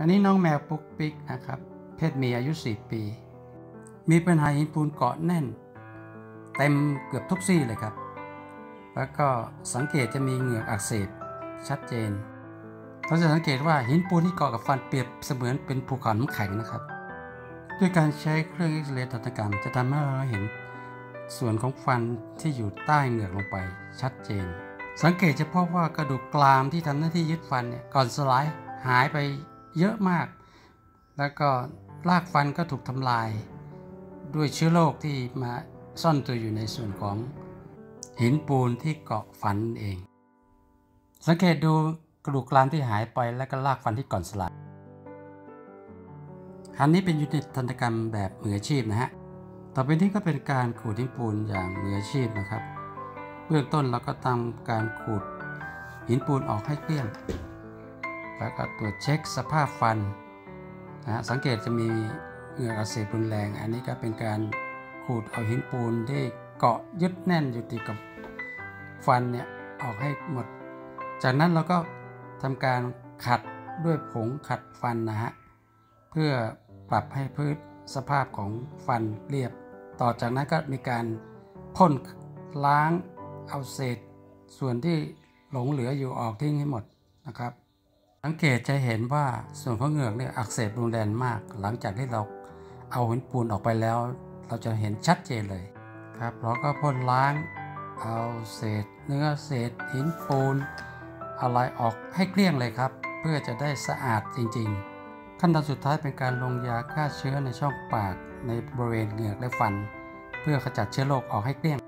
อันนี้น้องแมวปุ๊กปิ๊กนะครับ เพศเมียอายุ 4 ปี มีปัญหาหินปูนเกาะแน่น เต็มเกือบทุกซี่เลยครับ แล้วก็สังเกตจะมีเหงือกอักเสบชัดเจน เราจะสังเกตว่าหินปูนที่เกาะกับฟันเปรียบเสมือนเป็นภูเขาน้ำแข็งนะครับ ด้วยการใช้เครื่องเอ็กซเรย์ตัดกรรมจะทำให้เราเห็นส่วนของฟันที่อยู่ใต้เหงือกลงไปชัดเจน สังเกตจะพบว่ากระดูกกรามที่ทำหน้าที่ยึดฟันเนี่ยก่อนสลายหายไป เยอะมาก แล้วก็รากฟันก็ถูกทำลาย ด้วยเชื้อโรคที่มาซ่อนตัวอยู่ในส่วนของหินปูนที่เกาะฟันเอง สังเกตดูกระดูกกรามที่หายไปและก็รากฟันที่ก่อนสลายอันนี้เป็นยูนิตทันตกรรมแบบมืออาชีพนะฮะ ต่อไปนี้ก็เป็นการขูดหินปูนอย่างมืออาชีพนะครับ เบื้องต้นเราก็ทำการขูดหินปูนออกให้เกลี้ยง แล้วก็ตรวจเช็คสภาพฟันนะฮะสังเกตจะมีเหงื่ออักเสบรุนแรง อันนี้ก็เป็นการขูดเอาหินปูนที่เกาะยึดแน่นอยู่ติดกับฟันเนี่ยออกให้หมด จากนั้นเราก็ทำการขัดด้วยผงขัดฟันนะฮะเพื่อปรับให้พื้นสภาพของฟันเรียบ ต่อจากนั้นก็มีการพ่นล้างเอาเศษ ส่วนที่หลงเหลืออยู่ออกทิ้งให้หมดนะครับ สังเกตจะเห็นว่าส่วนของเหงือกเนี่ยอักเสบรุนแรงมาก หลังจากที่เราเอาหินปูนออกไปแล้ว เราจะเห็นชัดเจนเลยครับเราก็พ่นล้างเอาเศษเนื้อเศษหินปูน อะไรออกให้เกลี้ยงเลยครับ เพื่อจะได้สะอาดจริง ๆ ขั้นตอนสุดท้ายเป็นการลงยาฆ่าเชื้อในช่องปากในบริเวณเหงือกและฟัน เพื่อขจัดเชื้อโรคออกให้เกลี้ยง